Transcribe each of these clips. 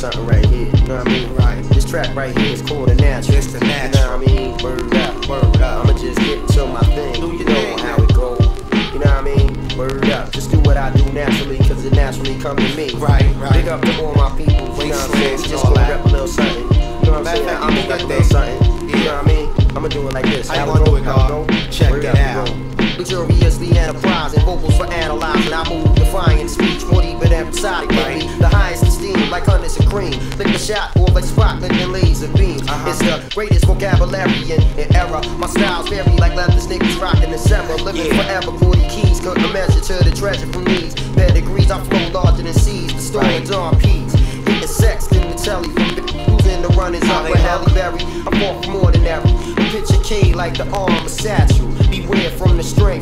something right here, you know what I mean? Right. This track right here is cool and natural. It's the natural. You know what I mean? Word up, word up. I'ma just get to my thing. Do you know how it goes? You know what I mean? Word up. Just do what I do naturally, cause it naturally come to me. Right, right. Big up to all my people, you know what I'm saying? Just go grab a little something. You know what I'm saying? I'ma do that thing. Something. You know what I mean? I'ma do it like this. How I do it, dog. Check it out. Luxuriously enterprising, vocals for analyzing. I move defiant speech more deeper than episodic like hundreds of cream. Lick the shot, or like sparkling and laser beams. Uh-huh. It's the greatest vocabulary in, in era. My styles vary like leather sneakers rocking the summer. Living Yeah. forever, 40 keys, couldn't measure to the treasure from these pedigrees. I flow larger than seas, the storm Right. dawn peas. Hitting sex in the telly from big losing the runners up with. Halle Berry. I'm more from ordinary. Picture K like the arm of satchel. Beware from the strength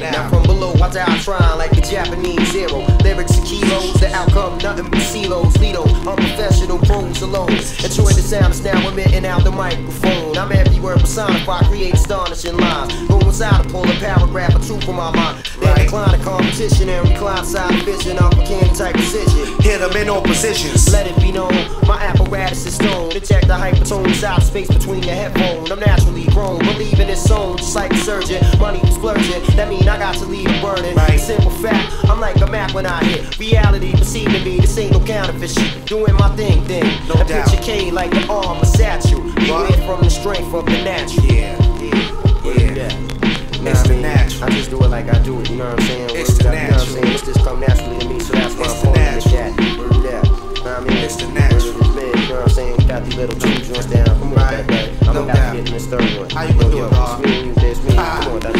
Now from below, I die trying like the Japanese zero. Lyrics are kilos, the outcome nothing but silos. Lido, unprofessional pros alone. Enjoy the sound that's now emitting out the microphone. I'm every word personified, create astonishing lines. Go inside to pull a paragraph or two from my mind. Then Right. decline the competition and recline side vision of a king type decision. Hit them in all positions. Let it be known, my apparatus is stone. Detect the hypertone inside space between your headphone. I'm naturally grown, believe in its own, just like a surgeon. Money splurging, that mean I got to leave it burning. Right. Simple fact, I'm like a Mac when I hit. Reality perceiving me, this ain't no counterfeit shit. Doing my thing, then. No and doubt. picture K like the arm of satchel. Beware from the strength of the natural. Yeah, yeah, yeah. You know It's the I mean? natural. I just do it like I do it, you know what I'm saying? It's the up, You know what I'm natural. saying? It's just come naturally to me, so that's why down. Come on, I'm about to get in this third one. How you gonna do it. It's me and you, me. Come on,